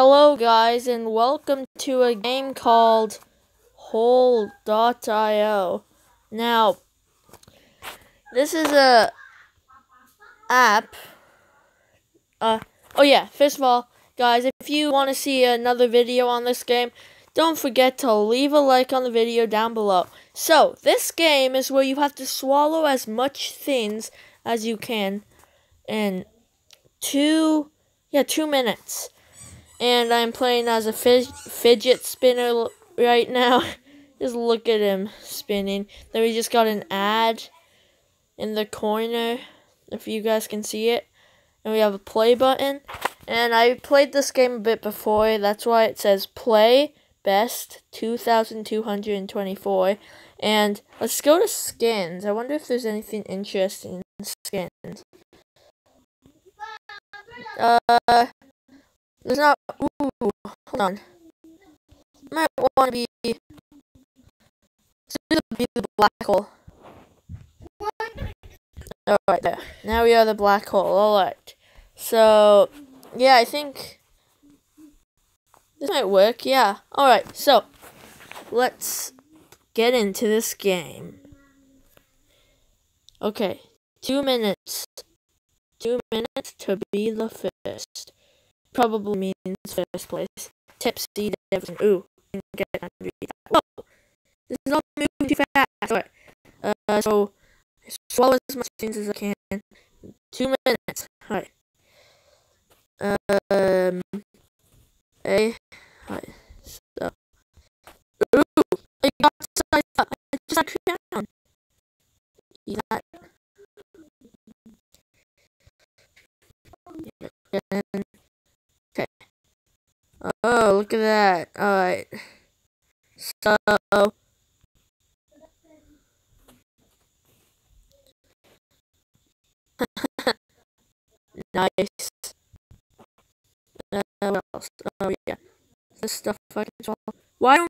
Hello, guys, and welcome to a game called Hole.io. Now, this is a app. Uh, oh yeah, first of all, guys, if you want to see another video on this game, don't forget to leave a like on the video down below. So, this game is where you have to swallow as much things as you can in two, yeah, two minutes and I'm playing as a fidget spinner right now. just look at him spinning. Then we just got an ad in the corner, if you guys can see it. And we have a play button. And I played this game a bit before. That's why it says play best 2224. And let's go to skins. I wonder if there's anything interesting in skins. Uh, there's not. Ooh, hold on. Might want to be. Be the black hole. All right there. Now we are the black hole. All right. So, yeah, I think this might work. Yeah. All right. So, let's get into this game. Okay. Two minutes. Two minutes to be the first probably means first place. Tipsy Devon. Ooh, get angry. Whoa! This is all moving too fast. Alright. Uh, so, swallow as much things as I can. Two minutes. Alright. Um. Hey. Alright. So. Ooh! I got I just got down. Eat that. And Oh, look at that. Alright. So. nice. Uh, what else? Oh, yeah. This stuff I can. Why don't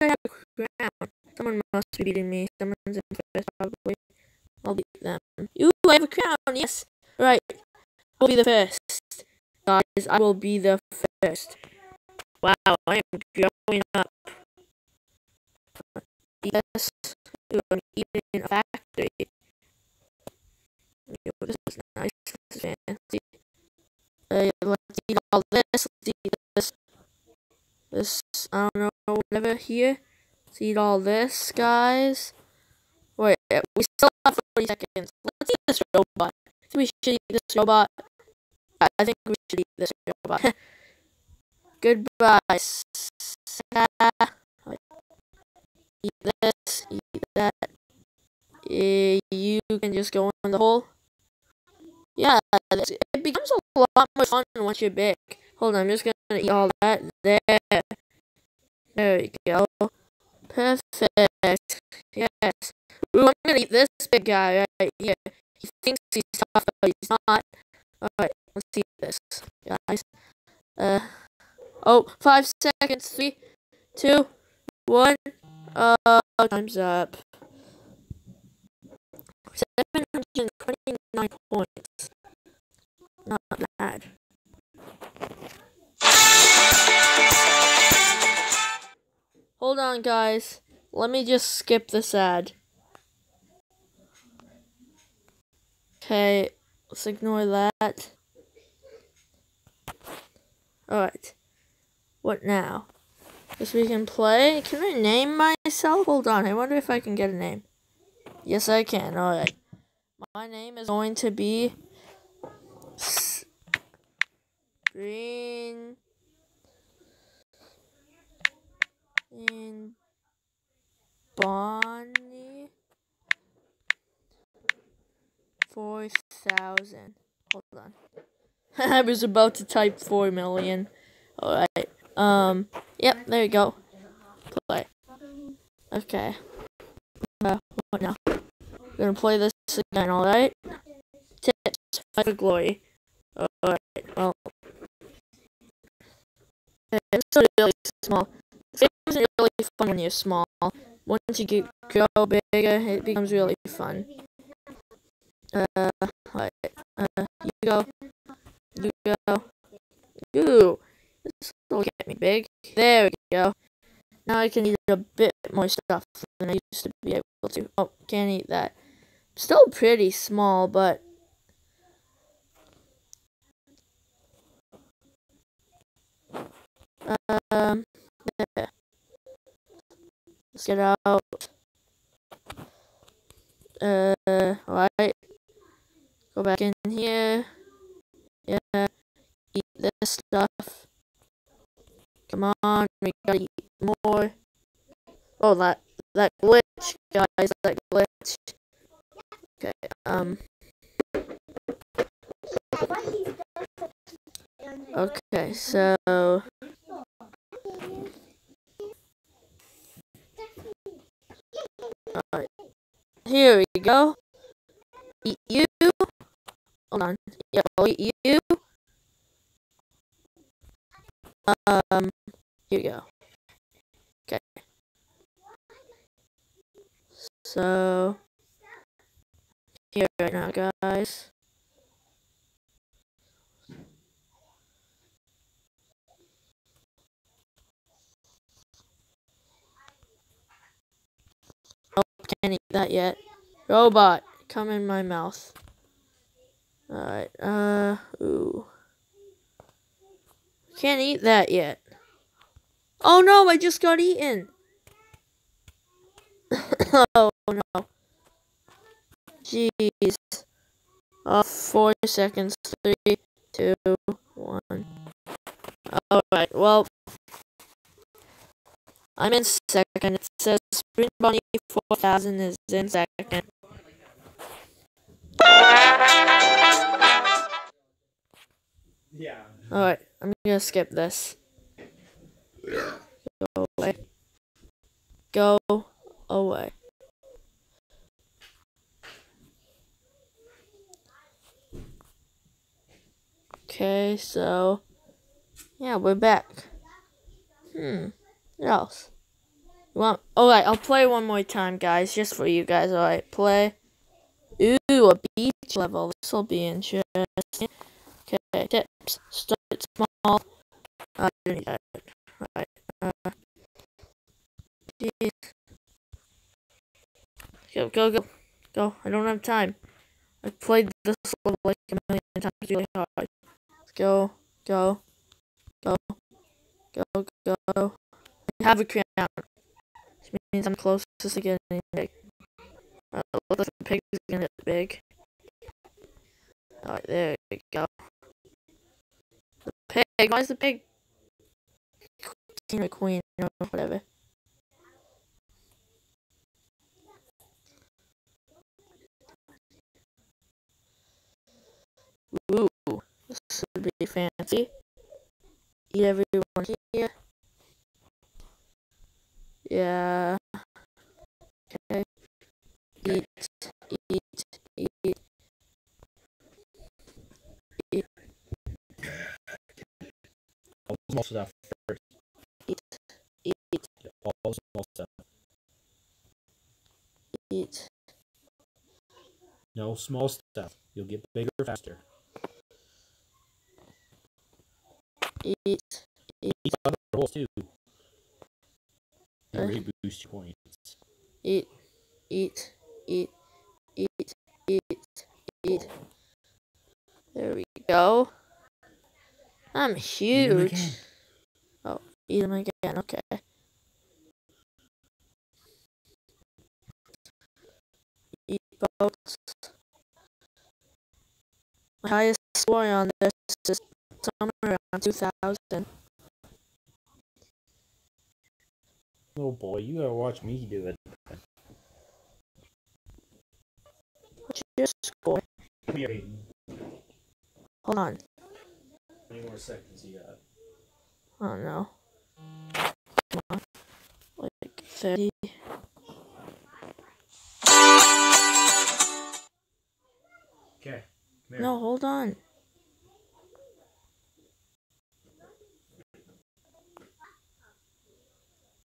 I have a crown? Someone must be beating me. Someone's in first, probably. I'll beat them. Ooh, I have a crown! Yes! Right. I'll be the first. Guys, I will be the first. Wow, I am growing up. Yes, I'm eating in a factory. Yo, this is nice. This is fancy. Uh, let's eat all this. Let's eat this. This, I don't know, whatever here. Let's eat all this, guys. Wait, we still have 40 seconds. Let's eat this robot. I think we should eat this robot. I think we should eat this robot. Goodbye. Eat this, eat that. You can just go in the hole. Yeah, it becomes a lot more fun once you're big. Hold on, I'm just gonna eat all that. There. There we go. Perfect. Yes. Ooh, I'm gonna eat this big guy right here. He thinks he's tough, but he's not. Alright, let's eat this, guys. Uh. Oh, five seconds. Three, two, one. Uh, time's up. 729 points. Not bad. Hold on, guys. Let me just skip this ad. Okay, let's ignore that. Alright. What now? Guess we can play. Can I name myself? Hold on. I wonder if I can get a name. Yes, I can. Alright. My name is going to be Green in Bonnie 4000. Hold on. I was about to type 4 million. Alright. Um, yep, there you go. Play. Okay. Uh, what now? We're gonna play this again, alright? Tips, fight glory. Alright, well. It's still really small. Isn't really fun when you're small. Once you get grow bigger, it becomes really fun. Uh, alright. Uh, you go. You go. You. It's there we go. Now I can eat a bit more stuff than I used to be able to. Oh, can't eat that. Still pretty small, but... Um. Let's get out. Uh, alright. Go back in here. Yeah. Eat this stuff. Come on, we gotta eat more. Oh, that, that glitch, guys, that glitch. Okay, um. Okay, so. Alright. Here we go. Eat you. Hold on. Yeah, I'll eat you. Um, here we go. Okay. So, here right now, guys. Oh, can't eat that yet. Robot, come in my mouth. Alright, uh, ooh. Can't eat that yet. Oh no, I just got eaten. oh no. Jeez. Uh, four seconds. Three, two, one. Alright, well. I'm in second. It says Spring Bunny 4000 is in second. Yeah. Alright, I'm gonna skip this. Go away. Go away. Okay, so yeah, we're back. Hmm. What else? You want? Alright, I'll play one more time, guys, just for you guys. Alright, play. Ooh, a beach level. This will be interesting. Okay, tips. Start small. I don't need that. Right. Uh. Go, go, go. Go. I don't have time. I played this level like a million times really hard. Let's go. Go. Go. Go, go. I have a crown. Which means I'm closest to getting big. Uh, looks like the pig is gonna get big. Alright, there we go. Pig, why is the pig? King or queen, or whatever. Ooh, this would be fancy. Eat everyone here. Yeah. Small stuff first. Eat, eat, All the small stuff. eat. No small stuff. You'll get bigger faster. Eat, eat. Eat other holes too. You Uh. really boost your points. eat, eat, eat, eat, eat, eat. There we go. I'm huge. Eat them again. Okay. Eat boats. My highest score on this is somewhere around 2,000. Oh boy, you gotta watch me do it. What's your score? Come here, Aiden. Hold on. How many more seconds you got? Oh no. 30. Okay. No, hold on.